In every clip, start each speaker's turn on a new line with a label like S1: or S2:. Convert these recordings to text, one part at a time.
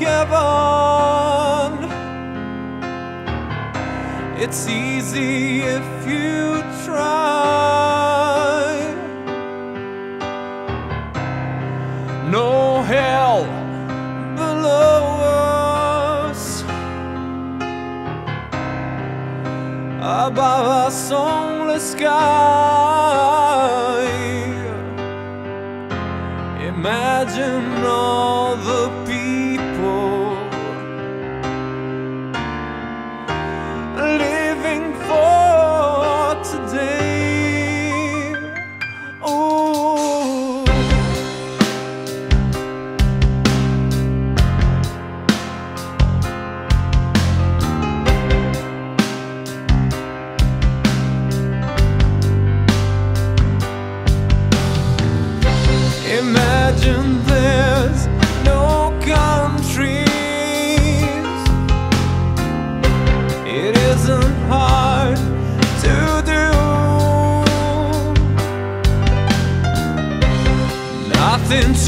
S1: given. It's easy if you try. No hell below us, above us only sky. Imagine all the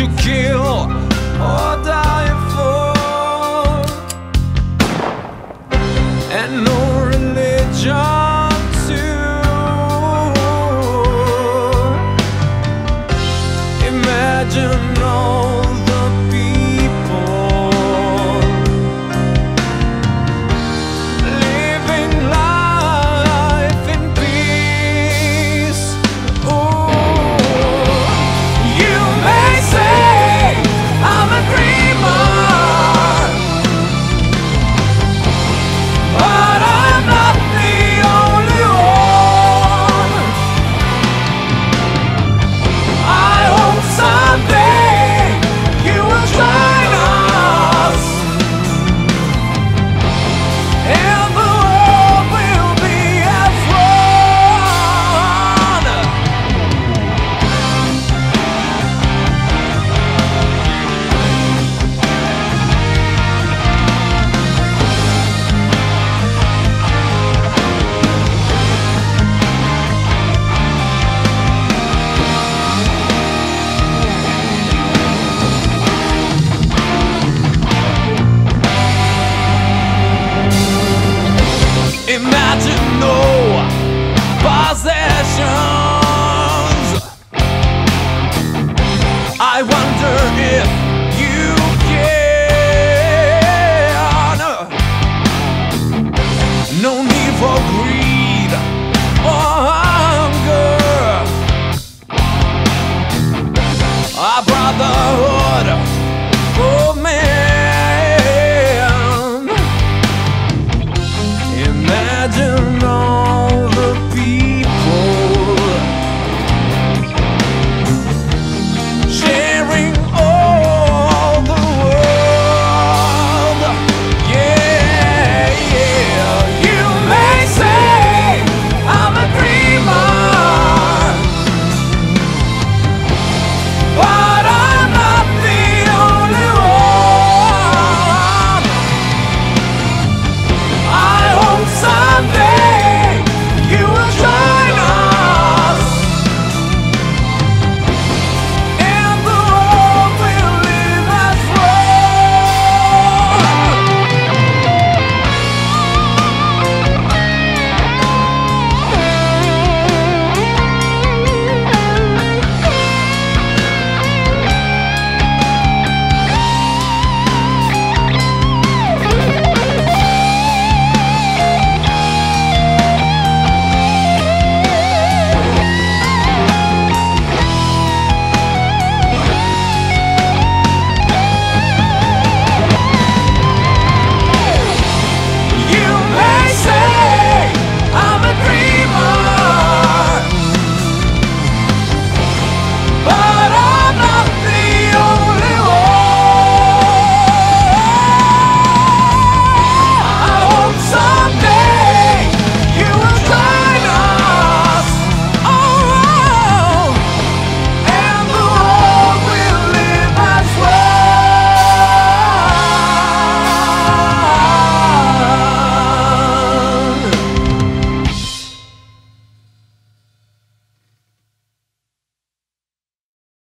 S1: to kill or die for, and no religion too. Imagine all Imagine no possessions. I wonder if you can No need for greed or hunger. I